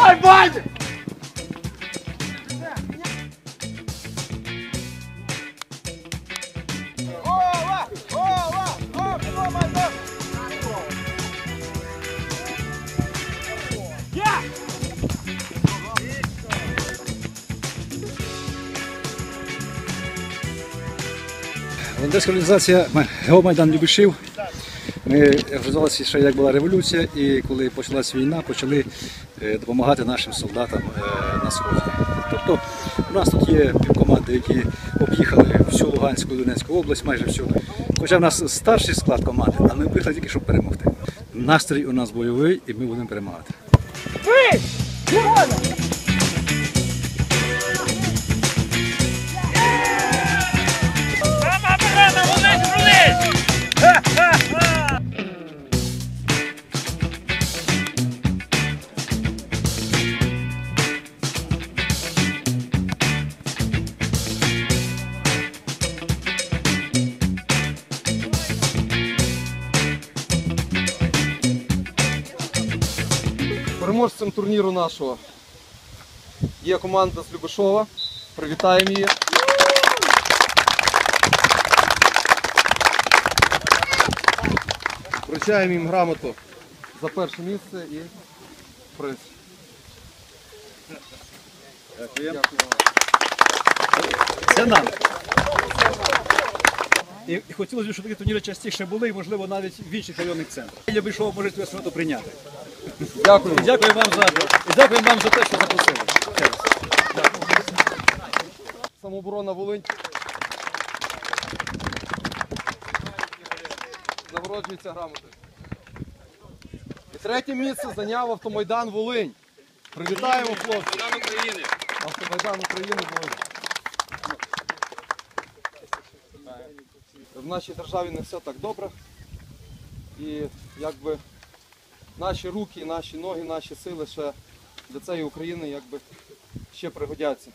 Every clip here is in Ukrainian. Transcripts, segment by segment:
Давай, Ваня! Волонтерська організація Геомайдан Любишів. Ми організувалися ще як була революція, і коли почалась війна, почали е, допомагати нашим солдатам е, на сході. Тобто у нас тут є півкоманди, які об'їхали всю Луганську і Донецьку область, майже всю. Хоча в нас старший склад команди, а ми приїхали тільки, щоб перемогти. Настрій у нас бойовий і ми будемо перемагати. Переможцем турніру нашого є команда з Любишова. Привітаємо її. Вручаємо їм грамоту за перше місце і приз. Дякую. Це нам. І, хотілося б, щоб такі турніри частіше були, і можливо навіть в інших районних центрах. Я би що може тебе свято прийняти. Дякую. І дякую вам за і дякую вам за те, що запросили. Самооборона Волинь. Нагороджується грамотою. І третє місце зайняв автомайдан Волинь. Привітаємо хлопців. Автомайдан України. Автомайдан України Волинь. Нашій державі не все так добре. І якби наші руки, наші ноги, наші сили ще для цієї України якби ще пригодяться.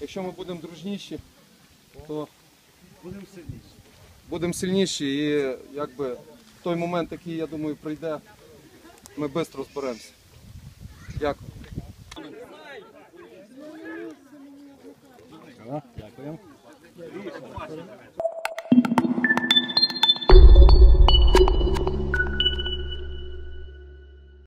Якщо ми будемо дружніші, то будемо сильніші і якби в той момент, який, я думаю, прийде, ми швидко розберемося. Дякую. Дякую.